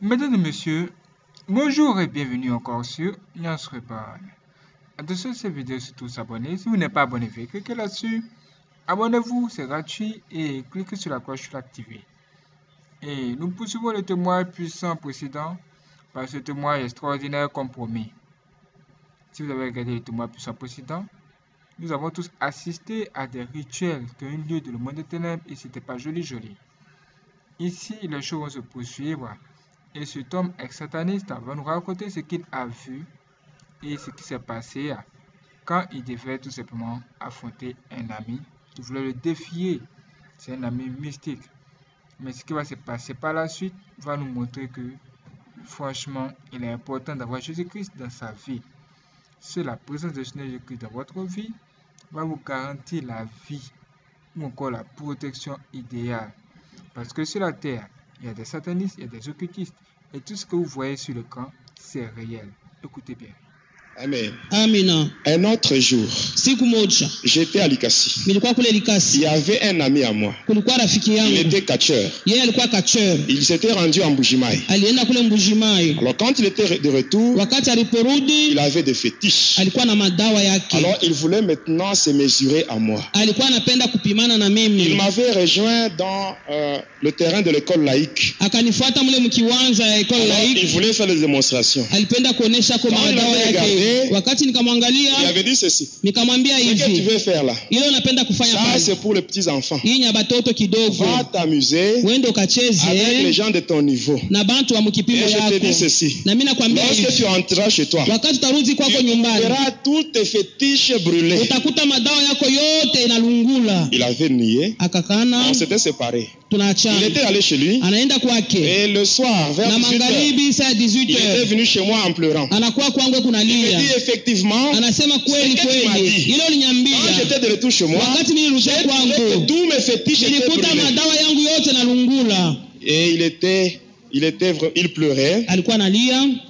Mesdames et messieurs, bonjour et bienvenue encore sur Nyans Reborn. Attention cette vidéo, surtout s'abonner. Si vous n'êtes pas abonné, cliquer là-dessus. Abonnez-vous, c'est gratuit et cliquez sur la cloche pour l'activer. Et nous poursuivons le témoin puissant précédent par ce témoin extraordinaire compromis. Si vous avez regardé le témoin puissant précédent, nous avons tous assisté à des rituels qui ont eu lieu dans le monde des ténèbres et c'était pas joli joli. Ici, les choses vont se poursuivre et cet homme ex-sataniste va nous raconter ce qu'il a vu et ce qui s'est passé quand il devait tout simplement affronter un ami qui voulait le défier. C'est un ami mystique. Mais ce qui va se passer par la suite va nous montrer que franchement, il est important d'avoir Jésus-Christ dans sa vie. C'est la présence de Jésus-Christ dans votre vie va vous garantir la vie ou encore la protection idéale. Parce que sur la terre, il y a des satanistes, il y a des occultistes. Et tout ce que vous voyez sur le camp, c'est réel. Écoutez bien. Amen. Amina. Un autre jour, j'étais à Likasi. Il y avait un ami à moi. Il était catcheur. Il s'était rendu en Mbujimayi. Alors quand il était de retour, il avait des fétiches. Alors il voulait maintenant se mesurer à moi. Il m'avait rejoint dans euh, le terrain de l'école laïque. Alors il voulait faire des démonstrations. Quand il m'avait yake. Wakati Il nikamwangalia avait dit ceci. nikamwambia Ce que tu hivi, veux faire là, ile unapenda kufanya ça c'est pour les petits enfants. hii ni ya batoto kidogo, Va t'amuser avec les gens de ton niveau. na bantu wa mkipimo Et je te yako. dis ceci. Na mimi nakwambia Lorsque tu entreras chez toi, wakati utarudi kwako tu nyumbani verras toutes tes fétiches brûlées. utakuta madawa yako yote inalungula. Il avait nié. Akakana, On s'était séparés. Il était allé chez lui. anaenda kwake Et le soir, vers na 18 heures, magharibi saa il 18 était venu chez moi en pleurant. anakuwa kwangu Il me dit effectivement, anasema kweli kweli, quand j'étais de retour chez moi, Wakati nilirudia kwangu tous mes fétiches étaient nilikuta brûlés. madawa yangu yote nalungula. Et il était, il était, il pleurait.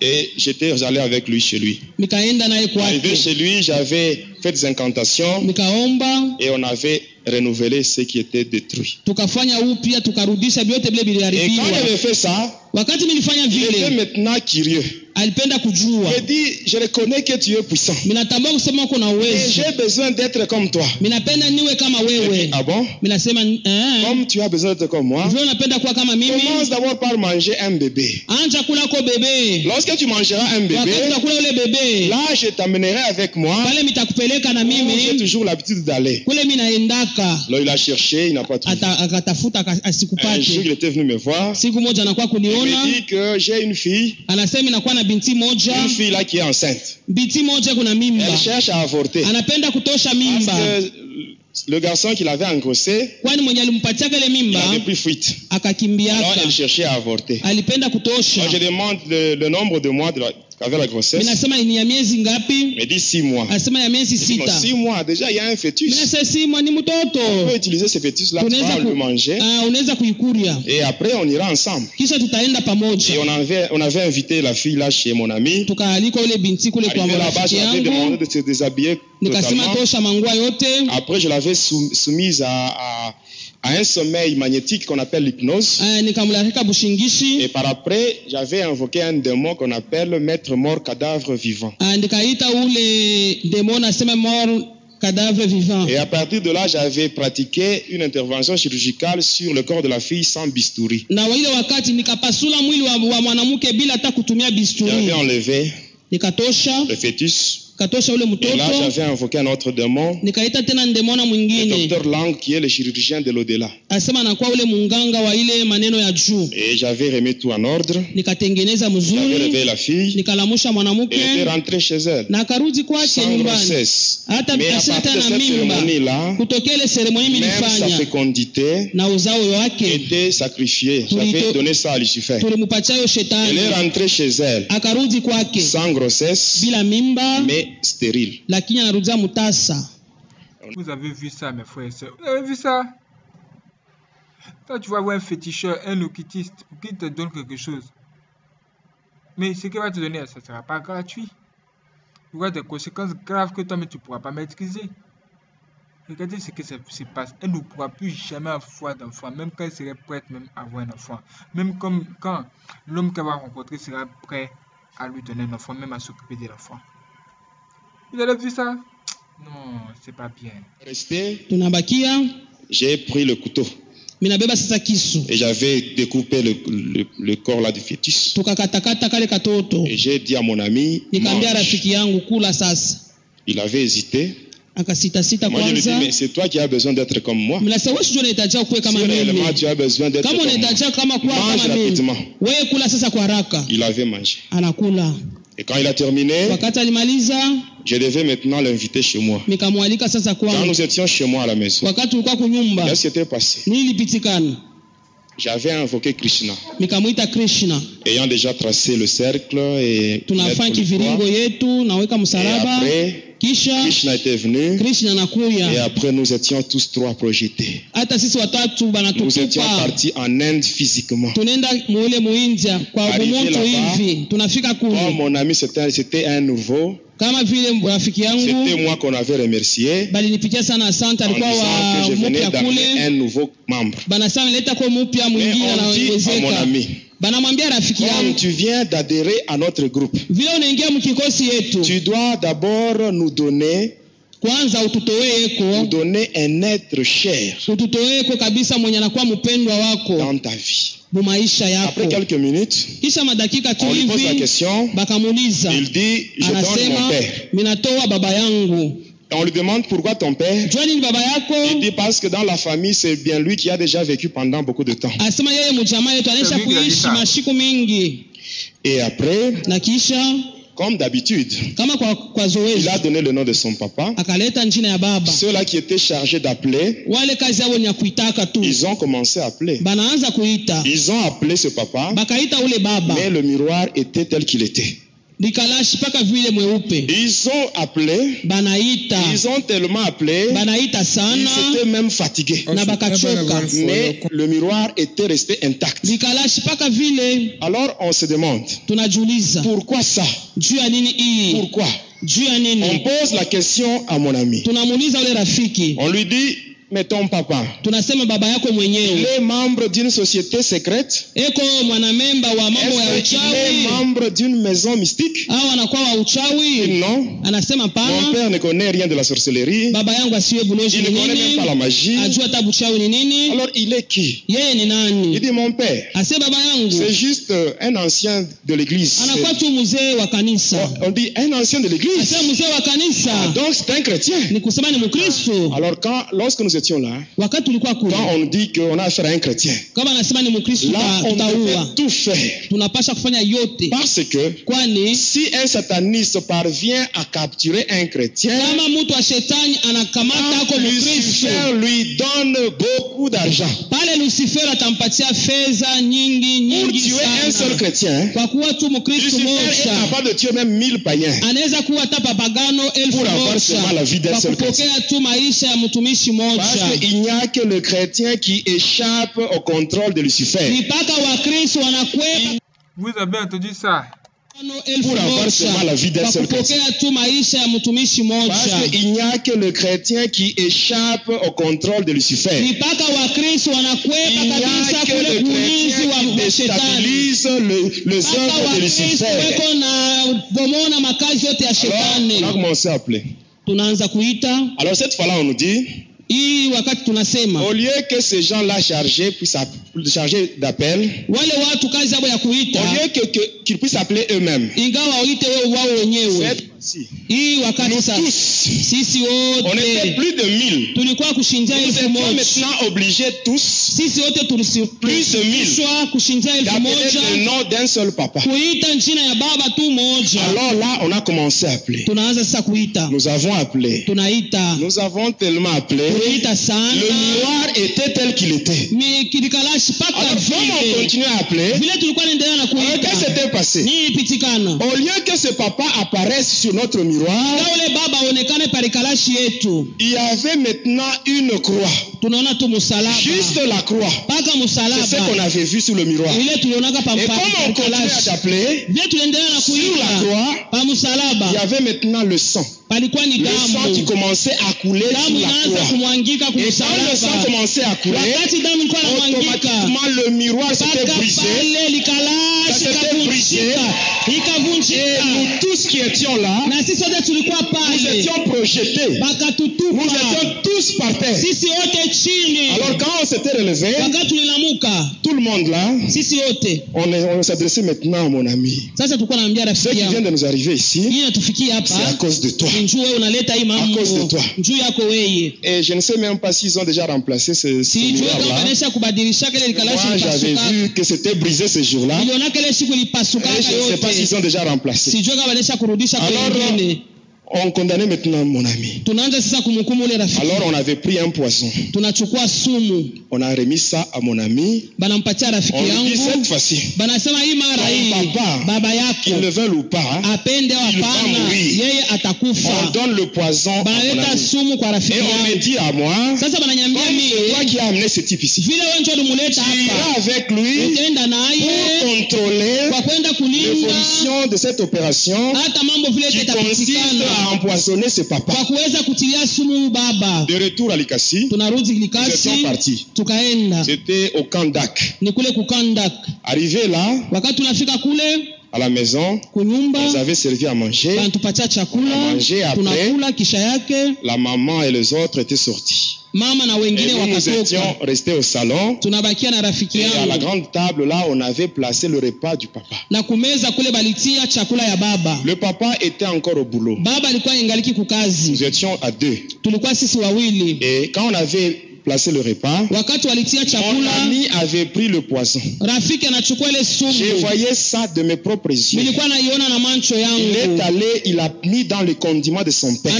Et j'étais allé avec lui chez lui. nikaenda naye Arrivé chez lui, j'avais fait des incantations et on avait renouvelé ce qui était détruit. Et quand viliharibiwa. j'avais fait ça, Wakati nilifanya vile, maintenant curieux. alipenda kujua, Il dit, je reconnais que tu es puissant. minatambua kusema uko na uwezo, j'ai besoin d'être comme toi. minapenda niwe kama wewe. ah bon? Minasema eh, Comme tu as besoin d'être comme moi, vile unapenda kuwa kama mimi, commence d'abord par manger un bébé. anja kula ko bebe. Lorsque tu mangeras un bébé, Wakati utakula ule bebe, là je t'amènerai avec moi. pale mitakupeleka na où J'ai mimi toujours l'habitude d'aller. kule minaendaka. Alors il a cherché, il n'a pas trouvé. Ata- akatafuta aka- Un jour, asikupate. il était venu me voir. Siku moja anakuwa Il me dit que j'ai une fille, anasema inakuwa na binti moja, une fille là qui est enceinte. binti moja kuna mimba, Elle cherche à avorter. anapenda kutosha Parce mimba, que le garçon qui l'avait engrossé, kwani mwenye alimpatia kale il mimba fuite. Alors akakimbiaka, elle cherchait à avorter. alipenda kutosha. Je demande le, le nombre de mois de la- qu'avait la grossesse. Me dit six mois. Six mois, déjà il y a un fœtus. On peut utiliser ce fœtus-là pour tunaweza le manger. ah, Et après, on ira ensemble. Et on avait, on avait invité la fille là chez mon ami. Arrivé là-bas, j'avais demandé de se déshabiller totalement. Après, je l'avais sou- soumise à, à, à un sommeil magnétique qu'on appelle l'hypnose. Nikamlarika Et par après, j'avais invoqué un démon qu'on appelle maître mort cadavre vivant. Nasema mort cadavre vivant Et à partir de là, j'avais pratiqué une intervention chirurgicale sur le corps de la fille sans bistouri. J'avais enlevé le fœtus. Et là, j'avais invoqué un autre démon, le docteur Lang, qui est le chirurgien de l'au-delà. Et j'avais remis tout en ordre. J'avais réveillé la fille. Elle était rentrée chez elle. Sans grossesse. Mais à partir de cette cérémonie-là, même sa fécondité était sacrifiée. J'avais donné ça à Lucifer. Elle est rentrée chez elle sans grossesse, mais stérile. Vous avez vu ça, mes frères et sœurs. Vous avez vu ça? Quand tu vas voir un féticheur, un occultiste, pour qu'il te donne quelque chose, mais ce qu'il va te donner, ça ne sera pas gratuit. Il y aura des conséquences graves que toi-même tu ne pourras pas maîtriser. Regardez ce qui se, se passe. Elle ne pourra plus jamais avoir d'enfant, même quand elle serait prête même à avoir un enfant. Même comme quand l'homme qu'elle va rencontrer sera prêt à lui donner un enfant, même à s'occuper de l'enfant. Vous avez vu ça? Non, c'est pas bien. Resté, j'ai pris le couteau minabeba sasa kisu et j'avais découpé le, le- le corps là du fœtus. Et j'ai dit à mon ami, mange. Il avait hésité. Moi, je lui ai dit, kwanza mais c'est toi qui as besoin d'être comme moi. Si réellement tu as besoin d'être comme moi, mange rapidement. Il avait mangé. Et quand il a terminé, je devais maintenant l'inviter chez moi. Quand kwangu nous étions chez moi à la maison, qu'est-ce qui s'était passé? J'avais invoqué Krishna, ayant déjà tracé le cercle et après, kisha Krishna était venu. Krishna et après nous étions tous trois projetés. Nous étions partis en Inde physiquement. Arrivé là-bas, Comme mon ami, c'était un nouveau. Kama vile rafiki C'était moi qu'on avait remercié. Sana asante alikuwa wa un nouveau membre. banasema nileta kwa mwingine anaongezeka banamwambia rafiki yangu tu viens d'adhérer à notre groupe, vile unaingia mkikosi yetu tu dois d'abord nous donner, kwanza nous ututoweeko donner un être cher ututoweeko kabisa mwenye anakuwa mpendwa wako. dans ta vie. Après quelques minutes, kisha madakika tu on lui pose la hivi question. Il dit, je donne mon anasema père. minatoa baba yangu Et on lui demande pourquoi ton père? Il dit parce que dans la famille, c'est bien lui qui a déjà vécu pendant beaucoup de temps. Et après, na kisha comme d'habitude, il a donné le nom de son papa. Ceux-là qui étaient chargés d'appeler, ils ont commencé à appeler. Ils ont appelé ce papa, mais le miroir était tel qu'il était. Likalashi mpaka vile mweupe. Ils ont appelé, banaita ils ont tellement appelé, banaita ils sana étaient même fatigués. na bakachoka. Mais le miroir était resté intact. likalashi mpaka vile Alors on se demande, tunajiuliza pourquoi ça? Juu ya nini hii Pourquoi? Juu ya On nini pose la question à mon ami. tunamuuliza ule rafiki. On lui dit, mais ton papa, tunasema baba yako il mwenyewe. Est membre d'une société secrète eko mwanamemba wa mambo ya Est-ce qu'il est uchawi membre d'une maison mystique? Au anakuwa wa uchawi? Non. anasema Mon pana père ne connaît rien de la sorcellerie. baba yangu asiwe buloji Il ne connaît même pas la magie. ajua hata buchawi ni nini? Alors il est qui? Yeye ni Il nani dit mon père. ase baba yangu. C'est juste euh, un ancien de l'église. anakuwa tu mzee wa kanisa. On dit un ancien de l'église. ase mzee wa Ah, kanisa donc c'est un chrétien. ni kusema ni mkristo. Alors quand, lorsque nous kule quand on dit qu'on a affaire à un chrétien, là on devait tout faire. Parce que si un sataniste parvient à capturer un chrétien, Lucifer lui donne beaucoup d'argent. Pour tuer un seul chrétien, hein, Lucifer est capable de tuer même mille païens. Pour avoir seulement la vie d'un seul kupokea tu Parce qu'il n'y a que le chrétien qui échappe au contrôle de Lucifer. Vous avez bien entendu ça. Pour avoir seulement la vie d'un seul moja. Parce qu'il n'y a que le chrétien qui échappe au contrôle de Lucifer. Il n'y a que le chrétien qui déstabilise le, les hata œuvres de Lucifer. Alors, on a commencé à appeler. Alors, cette fois-là, on nous dit, hii wakati tunasema au lieu que ces gens-là chargés puissent chargés d'appel, wale watu kazi yabo ya au lieu que- qu'ils puissent appeler eux-mêmes, ingawa waite wao wao wenyewe cette fois-ci, hii wakati sasa tous, sisi on était wote plus de mille. tulikuwa kushinjia Nous elfu moja maintenant obligés tous sisi wote Plus de mille. tulisishwa kushinjia elfu d'appeler moja le nom d'un seul papa. kuita njina ya baba tu moja Alors là, on a commencé à appeler. tunaanza sasa kuita Nous avons appelé. tunaita Nous avons tellement appelé. tunaita sana Le miroir était tel qu'il était. Mi- kilikalashi mpaka Alors, comment on vile continue à appeler? Vile tulikuwa naendelea na Alors, qu'est-ce qui kuita s'était passé ipitikana? Au lieu que ce papa apparaisse sur notre miroir, il y avait maintenant une croix. Juste la croix. C'est ce qu'on avait vu sur le miroir. Et comme on continue à t'appeler, sur la croix, il y avait maintenant le sang. Le sang qui commençait à couler sur la croix. Et quand le sang commençait à couler, automatiquement le miroir s'était brisé. Ça s'était brisé. Et nous tous qui étions là, nous étions projetés. Nous étions tous par terre. Alors quand on s'était relevé, tout le monde là, on, est- on s'adressait maintenant à mon ami. Ce qui vient de nous arriver ici, c'est à cause de toi. À cause de toi. Et je ne sais même pas s'ils ont déjà remplacé ce, ce likalashi Moi, j'avais vu que c'était brisé ce jour-là. Et je ne sais pas s'ils ont déjà remplacé. Alors, On condamnait maintenant mon ami. Alors, on avait pris un poison. On a remis ça à mon ami. On lui dit cette fois-ci, papa, baba qu'il le veuille ou pas, au il va mourir. on donne le poison à mon ami. Et on me dit à moi, c'est toi qui as amené ce type ici, tu iras avec lui pour contrôler l'évolution de cette opération qui consiste à empoisonner ce papa. De retour à Likasi, nous étions partis. C'était au kukandak Arrivé là, à la maison, ils avaient servi à manger. banatupatia chakula Manger après. La maman et les autres étaient sortis. mama na Et wengine nous, nous étions restés au salon. tunabakia na rafiki Et à la grande table, là, on avait placé le repas du papa. na kumeza kule balitia chakula ya baba Le papa était encore au boulot. baba alikuwa ingaliki kukazi Nous étions à deux. tulikuwa sisi wawili Et quand on avait placé le repas, mon ami avait pris le Je sumu voyais ça de mes propres yeux. Il est allé, il a mis dans le condiment de son père.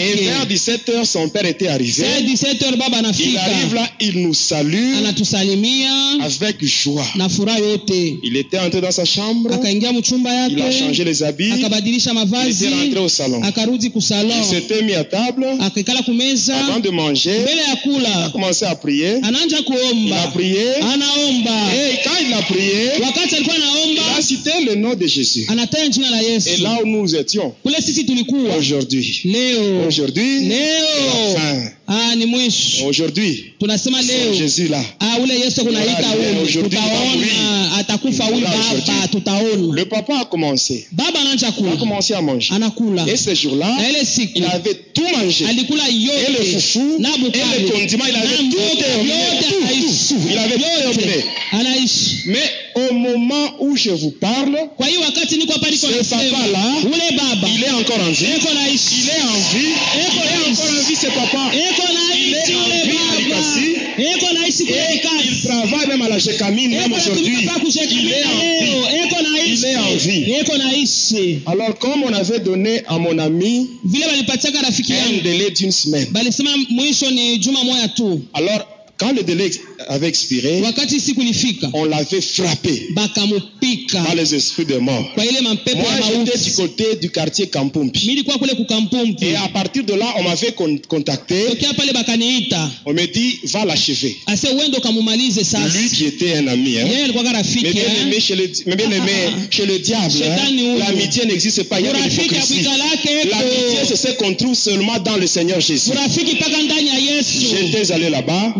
Et vers 17 heures, son père était arrivé. saa 17 baba Il arrive là, il nous salue avec joie. Il était entré dans sa chambre, il a changé les habits, il était rentré au salon. Il s'était mis à table. Avant de manger, il a commencé à prier. Il a prié. anaomba Et quand il a prié, il a cité le nom de Jésus. Et là où nous étions aujourd'hui, aujourd'hui, la fin. Ah, ni mwisho Aujourd'hui, tunasema c'est leo Jésus là. ah, ule yesu kunaita Voilà, ule aujourd'hui, tutaona atakufa huyu Voilà, baba aujourd'hui. tutaona Le papa a commencé. baba a commencé à manger. anakula Et ce jour-là, il avait tout mangé. alikula Et le foufou, na et le bukari condiment, il avait tout mboga terminé. yote Tout, anaishi tout. Il avait tout yote terminé. anaishi Mais au moment où je vous parle, Ce papa-là, il est encore en vie. Il est en vie. Il est encore en vie, ce papa. Il est en vie à Likasi. il travaille même à la Gécamine, même aujourd'hui. Il est en vie. Il est en vie. Alors, comme on avait donné à mon ami un délai d'une semaine, alors quand le délai avait expiré, on l'avait frappé par les esprits de mort. Moi, j'étais du côté du quartier Kampumpi. Et à partir de là, on m'avait con- contacté. On me dit, va l'achever. sasa Lui qui était un ami, hein. Mais bien aimé chez le, mais bien aimé chez le diable, hein, l'amitié n'existe pas, il y a L'amitié, c'est ce qu'on trouve seulement dans le Seigneur Jésus. J'étais allé là-bas.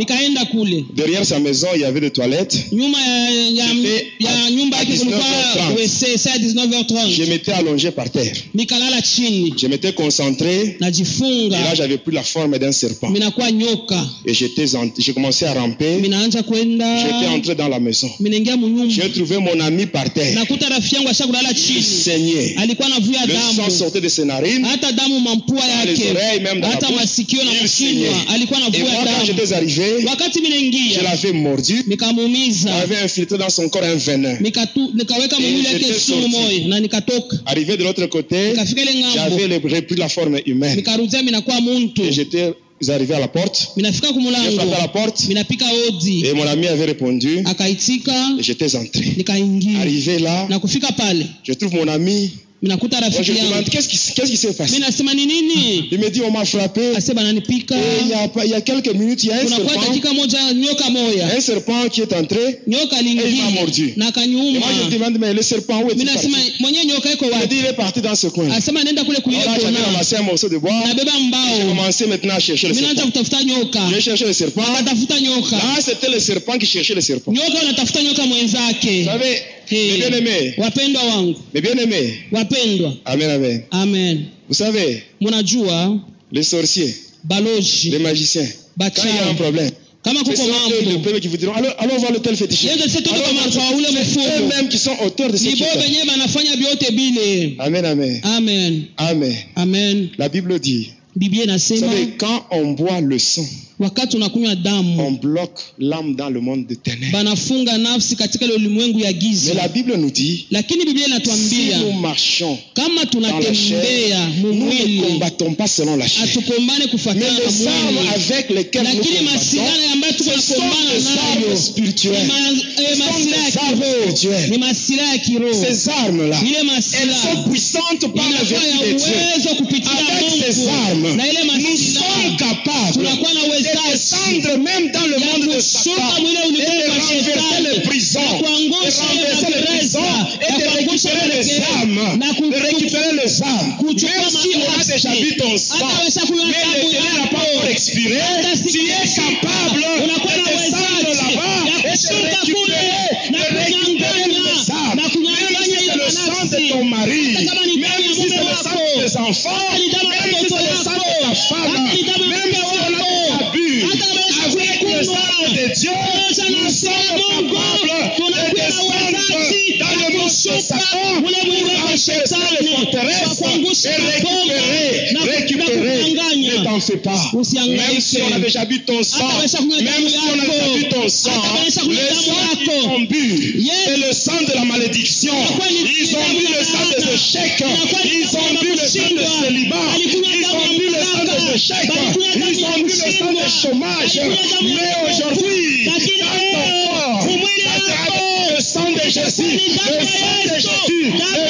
Derrière sa maison, il y avait des toilettes. nyuma ya, ya, C'était ya à- nyumba à yake kulikuwa 19h30. wese saa 19h30 Je m'étais allongé par terre. nikalala chini Je m'étais concentré. Et là, j'avais pris la forme d'un serpent. minakuwa nyoka Et j'étais j'ai commencé à ramper. J'étais entré dans la maison. minaingia J'ai trouvé mon ami par terre. nakuta rafiki yangu asha kulala Il chini saignait. alikuwa Le sang sortait de ses narines. hata damu mampua Dans les yake oreilles, même dans la hata bouche. masikio na Il mkinywa saignait. alikuwa Et moi, quand damu j'étais arrivé, je l'avais mordu. J'avais infiltré dans son corps un venin. Et j'étais sorti. Arrivé de l'autre côté, j'avais repris la forme humaine. Et j'étais arrivé à la porte. J'ai frappé à la porte. Et mon ami avait répondu. Et j'étais entré. Arrivé là, je trouve mon ami rafiki yangu qu'est-ce qui, qu'est-ce qui s'est passé? mi nasema ni nini? Il me dit on m'a frappé. il y a, il y a quelques minutes, il y a un serpent, dakika moja nyoka moya un serpent qui est entré. nyoka il m'a mordu. lingi na Et kanyuma moi, je demande mais le serpent où est-il nasema parti? mwenye nyoka iko Il me dit wapi il est parti dans ce coin. asema nenda kule kuyekona ramassé un morceau de bois. nabeba J'ai mbao commencé maintenant à chercher le naanza serpent. kutafuta nyoka J'ai cherché le serpent. nyoka Là, c'était le serpent qui cherchait le serpent. nyoka unatafuta nyoka Vous savez, mes bien-aimés, wapendwa wangu. Wapendwa. Amen, amen. amen. Vous savez, les sorciers, baloji les magiciens, quand il y a un problème, kama kuko mambo. ule mfumo. Ni benyewe banafanya vyote bile Amen, amen. amen. Amen. amen. La Bible dit, biblia inasema quand on boit le sang, wakati unakunywa on bloque l'âme dans le monde de ténèbres. banafunga nafsi katika ile ulimwengu ya Mais la Bible nous dit, lakini biblia si nous marchons kama tunatembea chair, mu nous ne mwili combattons pas selon la chair. hatukombane kufuatana na mwili avec lakini ambayo tuko nakombana nayo spirituelles. ni ma- Ce sont masilaha ya des armes kiroho Ces armes-là, ile sont puissantes par la vertu de Dieu. Avec ces armes, nous sommes capables tunakuwa na de descendre même dans le monde de Satan et de renverser les prisons, de renverser les prisons et de récupérer les âmes, na ku- de récupérer les âmes. kuchukua Même si on a déjà vu ton sang, mais ténèbre n'a pas yako. encore expiré, Hata siku tu es capable de descendre là-bas et de récupérer, de les âmes. Même si c'est le sang de ton mari, même si c'est le sang de tes enfants, même si c'est le sang de ta femme, avec le sang de Dieu, nous sommes capables de dans le monde pour les forteresses et récupérer, récupérer. Ne t'en fais pas. Même si on a déjà bu ton sang, même si on a yako. déjà bu ton sang, le sang qu'ils ont bu, c'est le sang de la malédiction. Ils ont bu le sang des échecs. Ils ont bu le sang de kushindwa. célibat. Walikunywa Ils ont bu le sang des échecs. Ils ont bu le sang des chômages. Mais aujourd'hui, Lakini dans leo, ton corps, umwili ça sera wako le sang de Jésus. Le sang de. Jésus. Le sang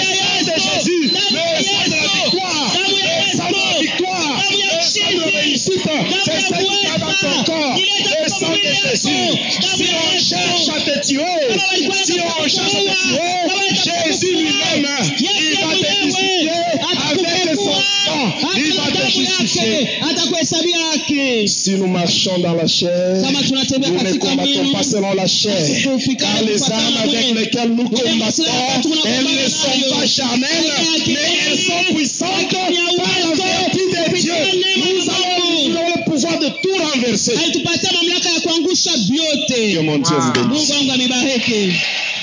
de. Jésus. Le sang de la victoire. Le sang de la victoire. Le sang de ushindi. réussite. C'est ce qui est dans ton corps. Le sang de. Jésus. Si on cherche à te tuer, si on cherche à te tuer, Jésus lui-même, il va te mwenyewe atakuhesabia haki. Si nous marchons dans la chair, Kama tunatembea katika mwili, pas selon la chair. Hatukufikana Car les armes avec lesquelles nous combattons, elles ne sont pas charnelles, mais elles sont puissantes par haki ya la vertu de Dieu. Nous avons, Mungu. nous avons le pouvoir de tout renverser. alitupatia mamlaka ya kuangusha vyote. mon Dieu vous Wow. Mungu wangu amibariki.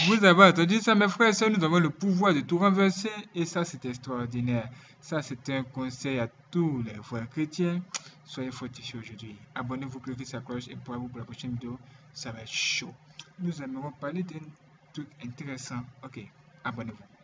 Vous avez entendu ça, mes frères et sœurs, nous avons le pouvoir de tout renverser et ça, c'est extraordinaire. Ça, c'est un conseil à tous les frères chrétiens. Soyez fortifiés aujourd'hui. Abonnez-vous, cliquez sur la cloche et pour vous pour la prochaine vidéo. Ça va être chaud. Nous aimerons parler d'un truc intéressant. Ok, abonnez-vous.